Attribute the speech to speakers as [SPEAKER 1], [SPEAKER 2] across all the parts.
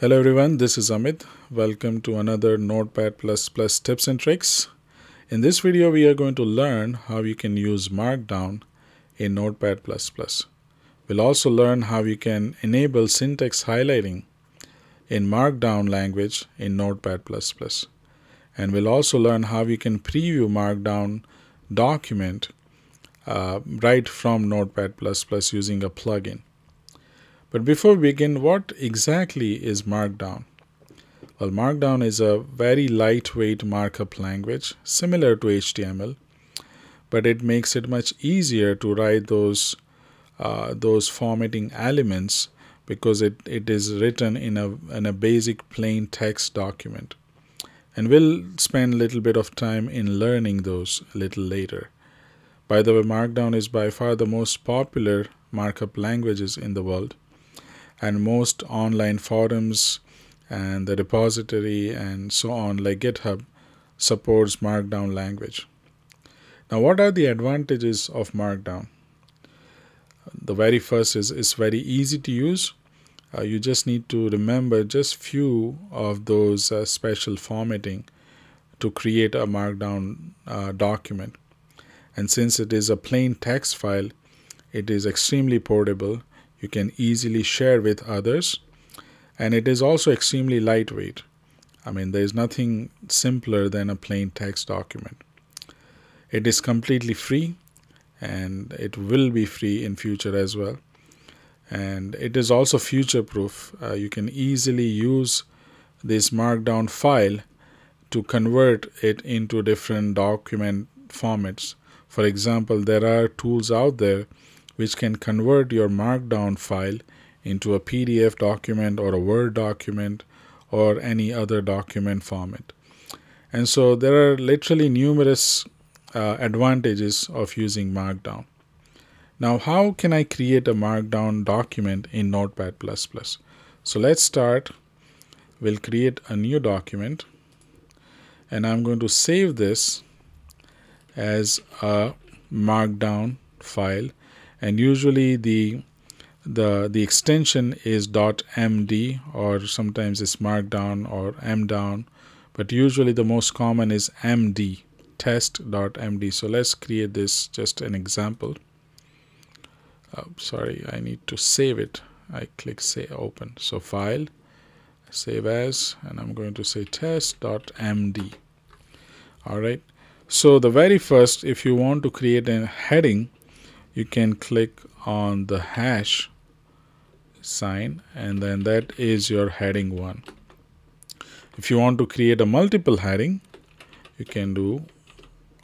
[SPEAKER 1] Hello everyone, this is Amit. Welcome to another Notepad++ tips and tricks. In this video, we are going to learn how you can use Markdown in Notepad++. We'll also learn how you can enable syntax highlighting in Markdown language in Notepad++. And we'll also learn how you can preview Markdown document uh, right from Notepad++ using a plugin. But before we begin, what exactly is Markdown? Well, Markdown is a very lightweight markup language similar to HTML, but it makes it much easier to write those uh, those formatting elements because it, it is written in a, in a basic plain text document. And we'll spend a little bit of time in learning those a little later. By the way, Markdown is by far the most popular markup languages in the world and most online forums and the repository and so on like github supports markdown language. Now what are the advantages of markdown? The very first is it's very easy to use. Uh, you just need to remember just few of those uh, special formatting to create a markdown uh, document. And since it is a plain text file it is extremely portable you can easily share with others. And it is also extremely lightweight. I mean there is nothing simpler than a plain text document. It is completely free and it will be free in future as well. And it is also future proof uh, you can easily use this markdown file to convert it into different document formats. For example there are tools out there which can convert your markdown file into a PDF document or a Word document or any other document format. And so there are literally numerous uh, advantages of using Markdown. Now, how can I create a Markdown document in Notepad++? So let's start. We'll create a new document and I'm going to save this as a Markdown file and usually the the the extension is .md or sometimes it's markdown or mdown but usually the most common is md test.md so let's create this just an example. Oh, sorry I need to save it. I click say open. So file save as and I'm going to say test.md alright so the very first if you want to create a heading you can click on the hash sign and then that is your heading 1 if you want to create a multiple heading you can do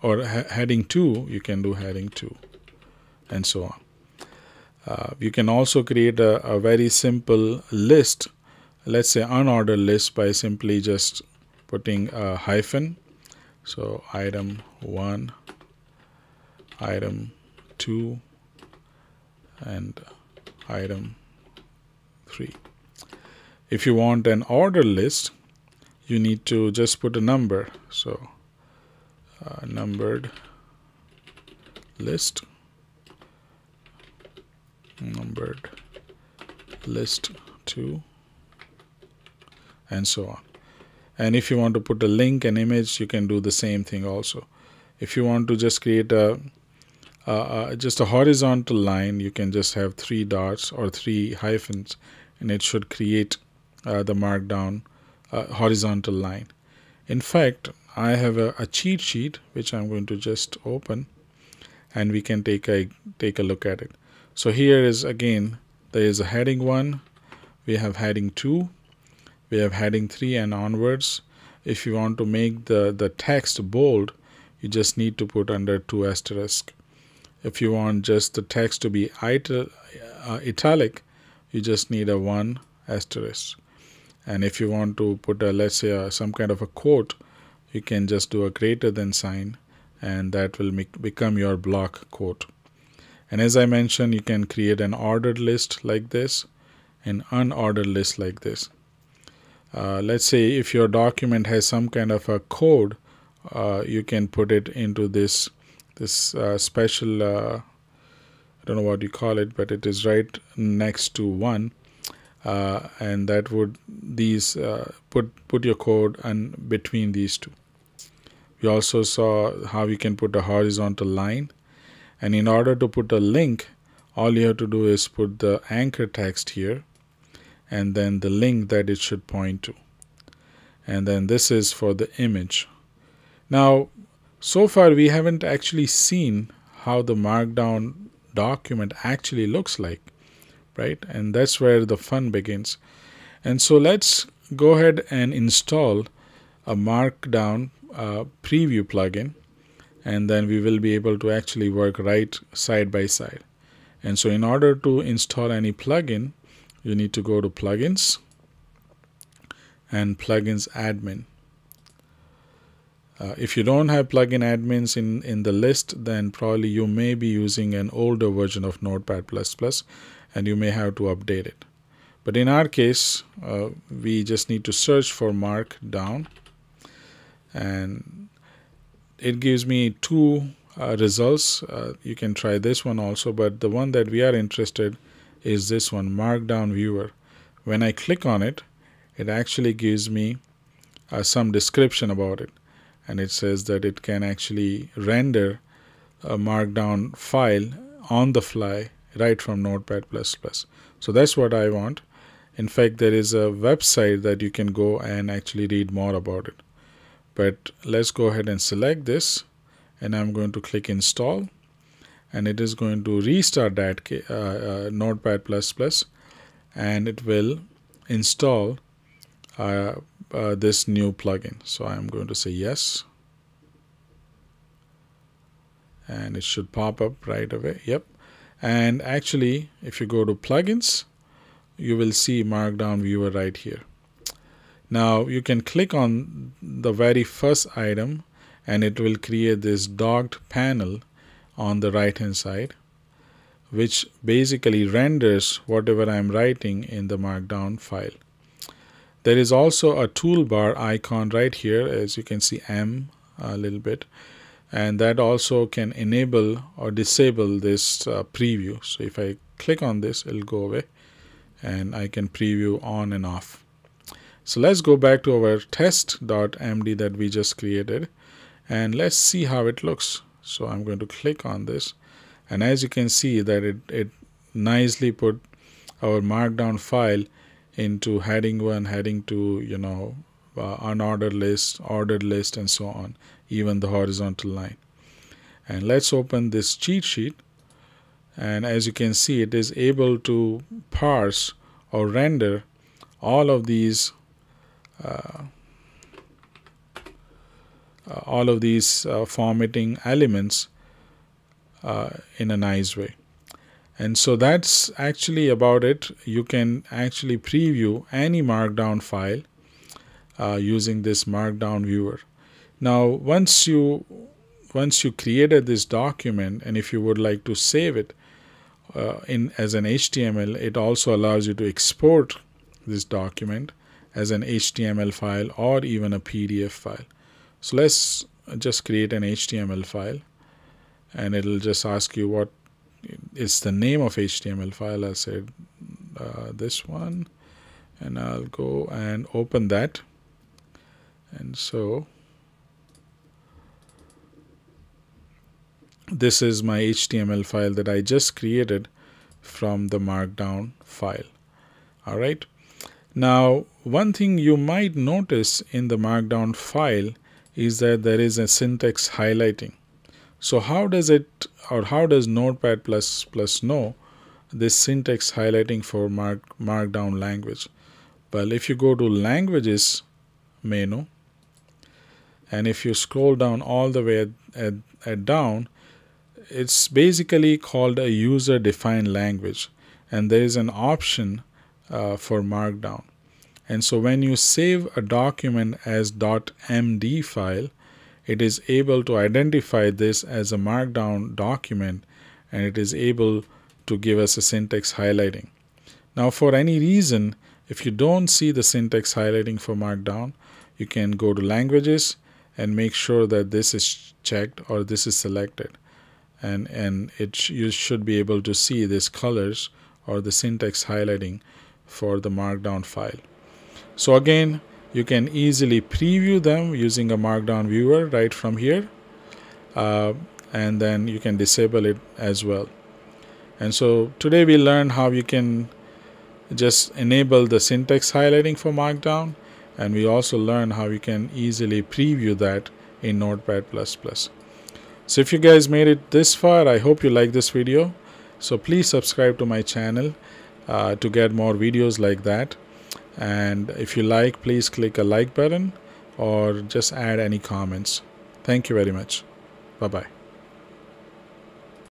[SPEAKER 1] or heading 2 you can do heading 2 and so on. Uh, you can also create a, a very simple list. Let's say unordered list by simply just putting a hyphen. So item 1 item 2 and item 3 if you want an order list you need to just put a number. So uh, numbered list numbered list 2 and so on. And if you want to put a link and image you can do the same thing also. If you want to just create a uh, uh, just a horizontal line you can just have three dots or three hyphens and it should create uh, the markdown uh, horizontal line. In fact I have a, a, cheat sheet which I'm going to just open and we can take a take a look at it. So here is again there is a heading 1 we have heading 2 we have heading 3 and onwards. If you want to make the the text bold you just need to put under 2 asterisk if you want just the text to be uh, italic, you just need a 1 asterisk. And if you want to put a, let's say, a, some kind of a quote, you can just do a greater than sign and that will make, become your block quote. And as I mentioned, you can create an ordered list like this, an unordered list like this. Uh, let's say if your document has some kind of a code, uh, you can put it into this this uh, special uh, I don't know what you call it but it is right next to one uh, and that would these uh, put put your code and between these two. We also saw how you can put a horizontal line and in order to put a link all you have to do is put the anchor text here and then the link that it should point to. And then this is for the image. Now so far we haven't actually seen how the markdown document actually looks like right? And that's where the fun begins. And so let's go ahead and install a markdown uh, preview plugin and then we will be able to actually work right side by side. And so in order to install any plugin you need to go to plugins and plugins admin uh, if you don't have plugin admins in, in the list, then probably you may be using an older version of Notepad++ and you may have to update it. But in our case, uh, we just need to search for Markdown and it gives me two uh, results. Uh, you can try this one also, but the one that we are interested is this one, Markdown Viewer. When I click on it, it actually gives me uh, some description about it and it says that it can actually render a markdown file on the fly right from notepad++ so that's what I want. In fact there is a website that you can go and actually read more about it. But let's go ahead and select this and I'm going to click install and it is going to restart that uh, uh, notepad++ and it will install uh, uh, this new plugin. So I'm going to say yes. And it should pop up right away. Yep. And actually, if you go to plugins, you will see Markdown Viewer right here. Now you can click on the very first item and it will create this docked panel on the right hand side which basically renders whatever I'm writing in the markdown file. There is also a toolbar icon right here as you can see M a little bit and that also can enable or disable this uh, preview. So if I click on this it'll go away and I can preview on and off. So let's go back to our test.md that we just created and let's see how it looks. So I'm going to click on this and as you can see that it, it nicely put our markdown file into heading 1 heading 2 you know uh, unordered list ordered list and so on even the horizontal line. And let's open this cheat sheet. And as you can see it is able to parse or render all of these uh, uh, all of these uh, formatting elements uh, in a nice way and so that's actually about it. You can actually preview any markdown file uh, using this markdown viewer. Now once you once you created this document and if you would like to save it uh, in as an HTML it also allows you to export this document as an HTML file or even a PDF file. So let's just create an HTML file and it'll just ask you what it's the name of HTML file. I said uh, this one and I'll go and open that. And so this is my HTML file that I just created from the markdown file. Alright now one thing you might notice in the markdown file is that there is a syntax highlighting so how does it or how does Notepad++ know this syntax highlighting for mark, markdown language? Well, if you go to languages menu and if you scroll down all the way at, at, at down, it's basically called a user defined language and there is an option uh, for markdown. And so when you save a document as .md file, it is able to identify this as a markdown document and it is able to give us a syntax highlighting. Now for any reason, if you don't see the syntax highlighting for markdown, you can go to languages and make sure that this is checked or this is selected. And, and it you should be able to see these colors or the syntax highlighting for the markdown file. So again, you can easily preview them using a markdown viewer right from here uh, and then you can disable it as well. And so today we learned how you can just enable the syntax highlighting for markdown and we also learned how you can easily preview that in notepad++ so if you guys made it this far i hope you like this video. So please subscribe to my channel uh, to get more videos like that and if you like please click a like button or just add any comments. Thank you very much. Bye bye